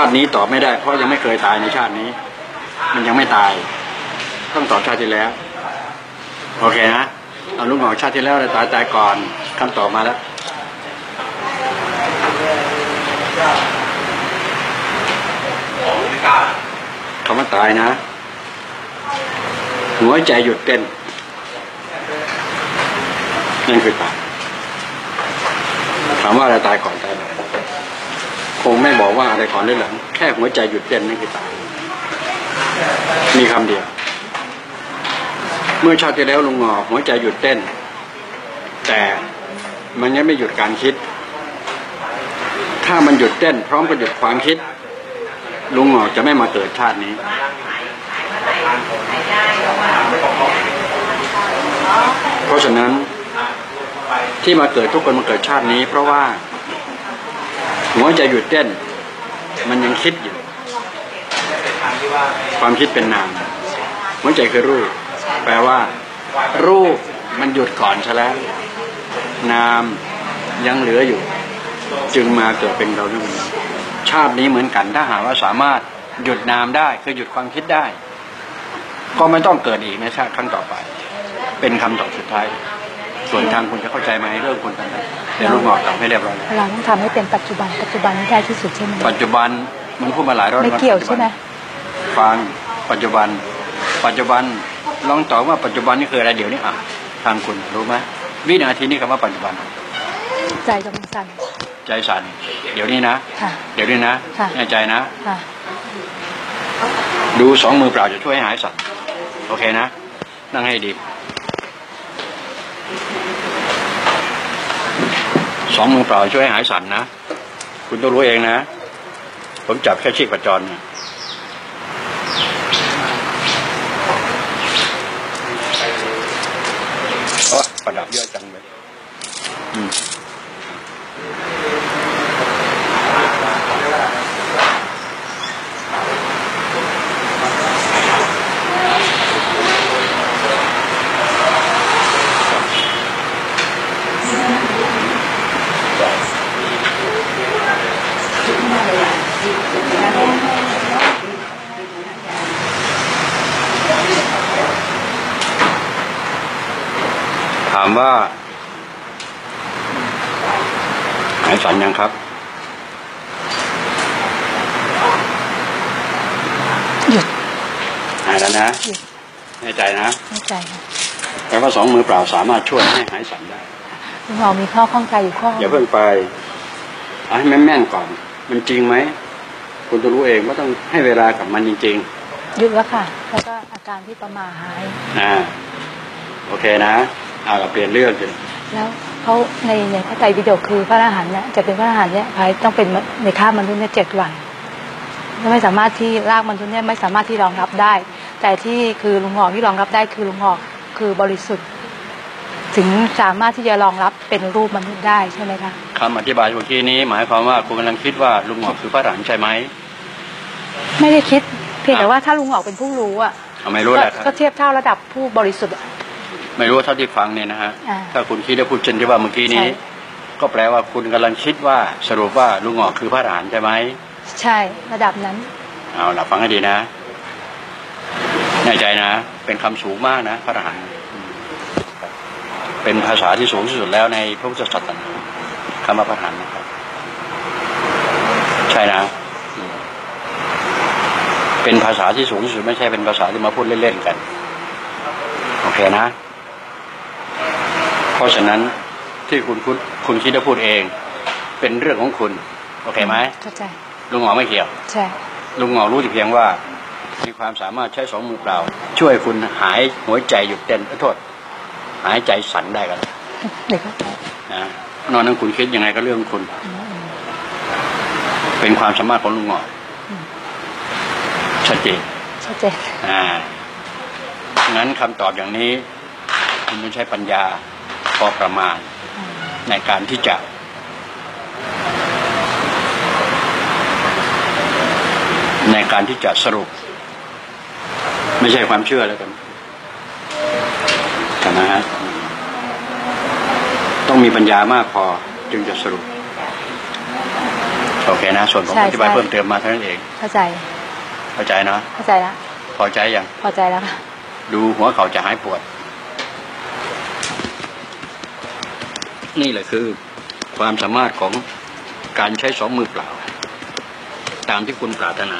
าตินี้ตอบไม่ได้ เพราะยังไม่เคยตายในชาตินี้ มันยังไม่ตายต้องตอบชาติที่แล้ว โอเคนะเอาลุงหอกชาติที่แล้วเลยตายตายก่อนคำตอบมาแล้วคำว่าตายนะ หัวใจหยุดเต้นนั่นคือตายถามว่าอะไรตายก่อน งไม่บอกว่าอะไรก่อนหรือหลังแค่หัวใจหยุดเต้นนั่นคือตายมีคำเดียว เมื่อชาติที่แล้วลุงงอหัวใจหยุดเต้น แต่มันยังไม่หยุดการคิด ถ้ามันหยุดเต้น พร้อมกับหยุดความคิด ลุงงอจะไม่มาเกิดชาตินี้เพราะฉะนั้นที่มาเกิดทุกคนมาเกิดชาตินี้ เพราะว่า หัวใจหยุดเต้น มันยังคิดอยู่ ความคิดเป็นนามหัวใจคือรูป แปลว่า รูปมันหยุดก่อนใช่แล้ว นามยังเหลืออยู่ จึงมาเกิดเป็นเราด้วยชาตินี้เหมือนกันถ้าหากว่าสามารถหยุดนามได้คือหยุดความคิดได้ ก็ไม่ต้องเกิดอีกในชาติครั้งต่อไป เป็นคำตอบสุดท้าย ส่วนทางคุณจะเข้าใจไหมเรื่องคนต่างๆเดี๋ยวลุงบอกตอบให้เรียบร้อยแล้วเราต้องทำให้เป็นปัจจุบันปัจจุบันให้ได้ที่สุดใช่ไหมปัจจุบันมันพูดมาหลายรอบไม่เกี่ยวใช่ไหมฟังปัจจุบัน ปัจจุบันลองตอบว่าปัจจุบันนี่คืออะไรเดี๋ยวนี้อะทางคุณรู้ไหมวินาทีนี้คำว่าปัจจุบัน ใจกำลังสั่นใจสั่นเดี๋ยวนี้นะค่ะเดี๋ยวนี้นะค่ะแน่ใจนะค่ะดูสองมือเปล่าจะช่วยให้หายสั่นโอเคนะ นั่งให้ดี สองมือเปล่าช่วยหายสันนะ คุณต้องรู้เองนะ ผมจับแค่ชีพประจรนี่ยโอ้ประดับเยอะจังเลย ว่า หายสันยังครับ หยุด หายแล้วนะหยุดแน่ใจนะเข้าใจค่ะแปลว่าสองมือเปล่าสามารถช่วยให้หายสันได้คุณหมอมีข้อข้องใจอยู่ข้ออย่าเพิ่งไปเอาให้แม่นๆก่อน มันจริงไหมคุณจะรู้เองว่าต้องให้เวลากับมันจริงหยุดแล้วค่ะ แล้วก็อาการที่ประมาหายๆอ่า โอเคนะ เอาเราเปลี่ยนเรื่องกันแล้วเขาในในพระไตรปิฎกคือพระอรหันต์เนี่ยจะเป็นพระอรหันต์เนี่ยภายต้องเป็นในข้ามมนุษย์เนี่ยเจ็ดวันไม่สามารถที่รากมนุษย์เนี่ยไม่สามารถที่รองรับได้ แต่ที่คือลุงหอกที่รองรับได้คือลุงหอกคือบริสุทธิ์ ถึงสามารถที่จะรองรับเป็นรูปมนุษย์ได้ใช่ไหมคะคำอธิบายเมื่อกี้นี้ หมายความว่าคุณกำลังคิดว่าลุงหมอกคือพระอรหันต์ใช่ไหมไม่ได้คิดเพียงแต่ว่าถ้าลุงหอกเป็นผู้รู้อะเอาไม่รู้แหละครับก็เทียบเท่าระดับผู้บริสุทธิ์อะ ไม่รู้เท่าที่ฟังเนี่ยนะฮะอ่าถ้าคุณคิดได้พูดเช่นที่ว่าเมื่อกี้นี้ใช่ก็แปลว่าคุณกำลังคิดว่าสรุปว่าลุงหมอกคือพระอรหันต์ใช่ไหมใช่ระดับนั้น เอาหลับฟังให้ดีนะแน่ใจนะ เป็นคำสูงมากนะ พระอรหันต์เป็นภาษาที่สูงที่สุดแล้วในพระพุทธศาสนาคำว่าพระอรหันต์นะครับใช่นะอืมเป็นภาษาที่สูงที่สุดไม่ใช่เป็นภาษาที่มาพูดเล่นๆกัน โอเคนะ เพราะฉะนั้นที่คุณคุณคุณคิดจะพูดเอง เป็นเรื่องของคุณ โอเคไหมเข้าใจลุงหมอไม่เกี่ยว ใช่ลุงหมอรู้แต่เพียงว่า มีความสามารถใช้สองมือเปล่า ช่วยคุณหายหัวใจหยุดเต้นเอ้ยโทษ หายใจสั่นได้กันเดี๋ยวเข้าใจนะนอกนั้นคุณคิดยังไงก็เรื่องของคุณอืมอืมเป็นความสามารถของลุงหมออมชัดเจนชัดเจนอ่างั้นคำตอบอย่างนี้ คุณต้องใช้ปัญญา พอประมาณอืมในการที่จะในการที่จะสรุป ไม่ใช่ความเชื่อแล้วกันใช่ไหมฮะต้องมีปัญญามากพอจึงจะสรุปคโอเคนะ ส่วนผมใช่อธิบายใช่เพิ่มเติมมาเท่านั้นเอง เข้าใจ เข้าใจเนาะเข้าใจแล้วพอใจยังพอใจแล้วค่ะดูหัวเข่าจะหายปวด นี่แหละคือความสามารถของการใช้สองมือเปล่า ตามที่คุณปรารถนา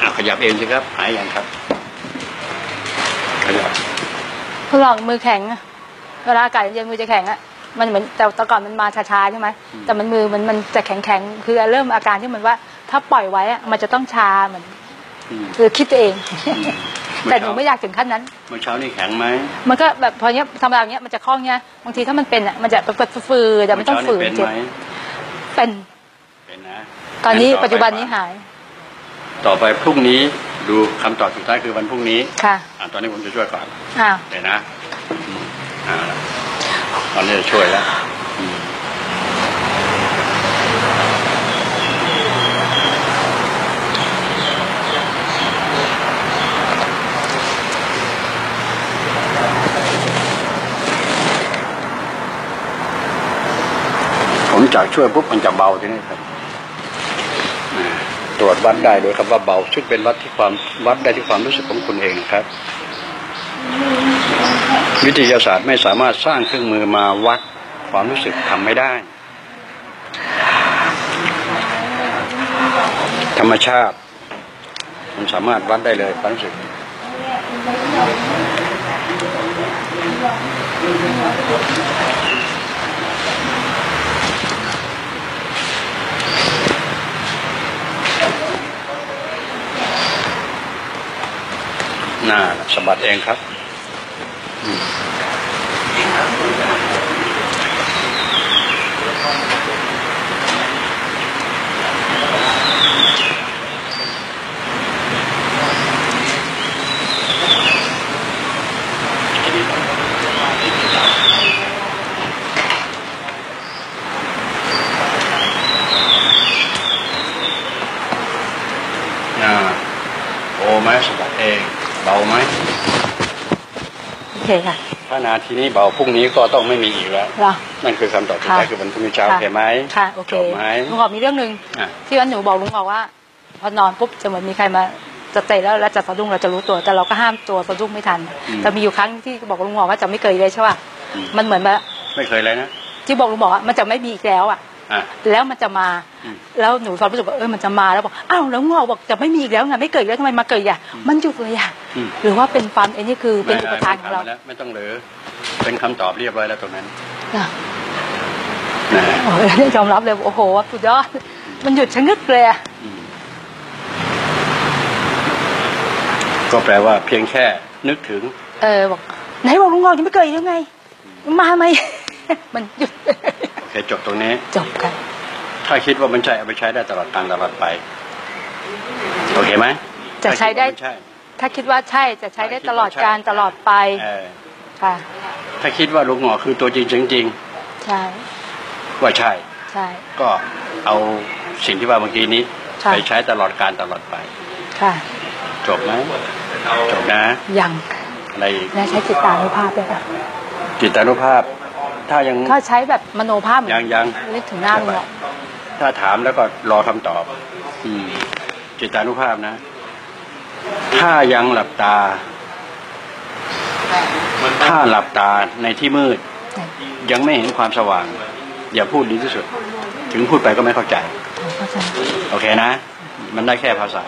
อะขยับเองสิครับ หายยังครับ ขยับพวกเรามือแข็งอะเวลาอากาศเย็นมือจะแข็งอะมันเหมือนแต่แต่ก่อนมันมาช้าๆใช่ไหมแต่มันมือมันมันจะแข็งๆคือเริ่มอาการที่มันว่า ถ้าปล่อยไว้อะมันจะต้องชาเหมือนอืมคือคิดตัวเองเมื่อ แต่หเช้านูไม่อยากถึงขั้นนั้นเมื่อเช้านี่แข็งไหมมันก็แบบพอเนี้ยธรรมดาอย่างเงี้ยมันจะคล่องเนี้ยบางทีถ้ามันเป็นอะมันจะเปิดฟืดๆแต่มันต้องฝืนเมื่อเจ็เช้าบนี่เป็นไหมเป็นเป็นนะตอนนี้งั้ปัจจุบันนี้ต่อไปหาย ต่อไปพรุ่งนี้ดูคำตอบสุดท้ายคือวันพรุ่งนี้ค่ะอะตอนนี้ผมจะช่วยก่อนอ้าวเดี๋ยวนะอืมอ่าตอนนี้จะช่วยแล้ว จากช่วยปุ๊บมันจะเบาทีนี้ครับตรวจวัดได้โดยคำว่าเบาซึ่งเป็นวัดที่ความวัดได้ที่ความรู้สึกของคุณเองครับ วิทยาศาสตร์ไม่สามารถสร้างเครื่องมือมาวัดความรู้สึกทำไม่ได้ ธรรมชาติ มันสามารถวัดได้เลยความรู้สึก น้าสะบัดเองครับอ่าโอไหมสะบัดเอง เบาไหมโอเคค่ะถ้านาทีนี้เบาพรุ่งนี้ก็ต้องไม่มีอีกแล้วเหรอนั่นคือคำตอบสุดท้ายค่ะคือวันพรุ่งนี้เช้าโอค่ะเคไหมค่ะโอเคจบไหมลุงบอกมีเรื่องหนึ่งอะที่วันหนูบอกลุงบอกว่า พอนอนปุ๊บจะเหมือนมีใครมาจะเตะแล้วแล้วจะสะดุ้งเราจะรู้ตัว แต่เราก็ห้ามตัวสะดุ้งไม่ทันแต่มีอยู่ครั้งที่บอกลุงบอกว่าจะไม่เคยเลยใช่ป่ะมันเหมือนแบบไม่เคยเลยนะที่บอกลุงบอกว่ามันจะไม่มีอีกแล้วอะอะ แล้วมันจะมาอืมแล้วหนูความรู้สึกว่าเออมันจะมาแล้วบอกอ้าวแล้วงอกบอกจะไม่มีอีกแล้วไงไม่เกิดอีกแล้วทำไมมาเกิดอีกอะมันหยุดเลยอะอืมหรือว่าเป็นความไอ้นี่คือเป็นอุปทานของเราไม่ไม่ไม่ไม่ต้องเหลือเป็นคำตอบเรียบร้อยแล้วตรงนั้นอะนะโอ้ยยอมรับเลยโอ้โหสุดยอดมันหยุดชะงึกเลยอะอืมก็แปลว่าเพียงแค่นึกถึง เออบอกไหนบอกลุงงอกยังไม่เกิดอีกแล้วไง มาไหม มันหยุดโอเคจบตรงนี้จบกันถ้าคิดว่ามันใช่เอาไปใช้ได้ตลอดกาลตลอดไป โอเคไหมจะใช้ได้ถ้าคิว่ามันใช่ถ้าคิดว่าใช่จะใช้ได้ตลอดการตลอดไปเออค่ะ ถ้าคิดว่าลุงหงอคือตัวจริงจริงใช่ๆว่าใช่ใช่ ก็เอาสิ่งที่ว่าเมื่อกี้นี้ค่ะไปใช้ตลอดการตลอดไป ค่ะ จบไหมจบนะ ยังอะไรอีกและใช้จิตตานุภาพด้วยค่ะจิตานุภาพ ถ้ายังก็ใช้แบบมโนภาพเหมือนยังยังนึกถึงหน้าลุงหรอกถ้าถามแล้วก็รอคำตอบ อืมจิตานุภาพนะ ถ้ายังหลับตา ถ้าหลับตาในที่มืด ยังไม่เห็นความสว่าง อย่าพูดดีที่สุด ถึงพูดไปก็ไม่เข้าใจเข้าใจโอเคนะ มันได้แค่ภาษา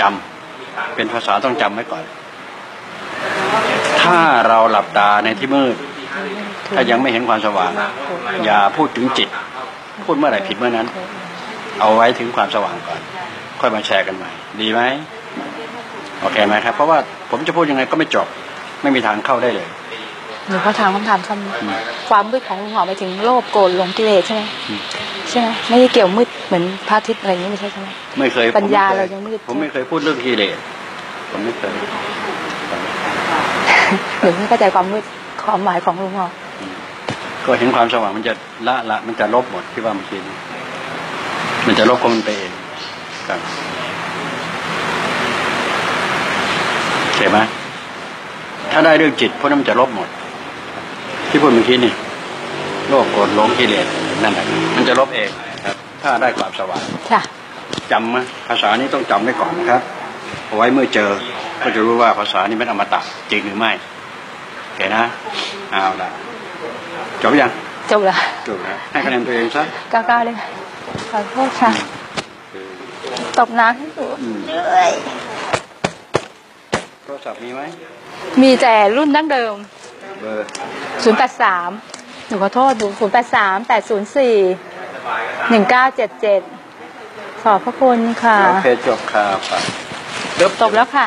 จำเป็นภาษาต้องจำไว้ก่อน ถ้าเราหลับตาในที่มืด ถ้ายังไม่เห็นความสว่าง อย่าพูดถึงจิต พูดเมื่อไหร่ผิดเมื่อนั้น เอาไว้ถึงความสว่างก่อน ค่อยมาแชร์กันใหม่ดีไหมโอเคไหมครับ เพราะว่าผมจะพูดยังไงก็ไม่จบ ไม่มีทางเข้าได้เลยหนูก็ถามคำถามคอืมำความมืดของลุงหอมไปถึงโลภโกรธหลงกิเลสใช่ไหมอืมใช่ไหมไม่ได้เกี่ยวมืดเหมือนพระอาทิตย์อะไรอย่างนี้ไม่ใช่ใช่ไหมไม่เคยปัญญาผมไคเรายังไม่ได้ผมไม่เคยพูดเรื่องกิเลสผมไม่เคยหนูไม่เข้าใจความมืดความหมายของลุงหอม ก็เห็นความสว่างมันจะละละ มันจะลบหมดที่ว่าเมื่อกี้นี้มันจะลบของมันไปเองครับเห็นไหมถ้าได้เรื่องจิตพวกนั้นมันจะลบหมด ที่พูดเมื่อกี้นี่โลภโกรธหลงกิเลสนั่นแหละมันจะลบเองครับ ถ้าค่าได้ความสว่างค่ะจำไหมภาษานี้ต้องจำไว้ก่อนนะครับเอาไว้เมื่อเจอก็จะรู้ว่าภาษานี้เป็นอมตะจริงหรือไม่โอเคนะเอาละ จบยังจบละจบแล้วให้คะแนนตัวเองซะก้าวๆเลยค่ะขอโทษค่ะตบน้ำให้ดูอืมเหนื่อยโทรศัพท์มีไหมมีแต่รุ่นดั้งเดิมเบอร์083หนูขอโทษดู083 804 1977ขอบพระคุณค่ะโอเคจบข่าวไปจบแล้วค่ะ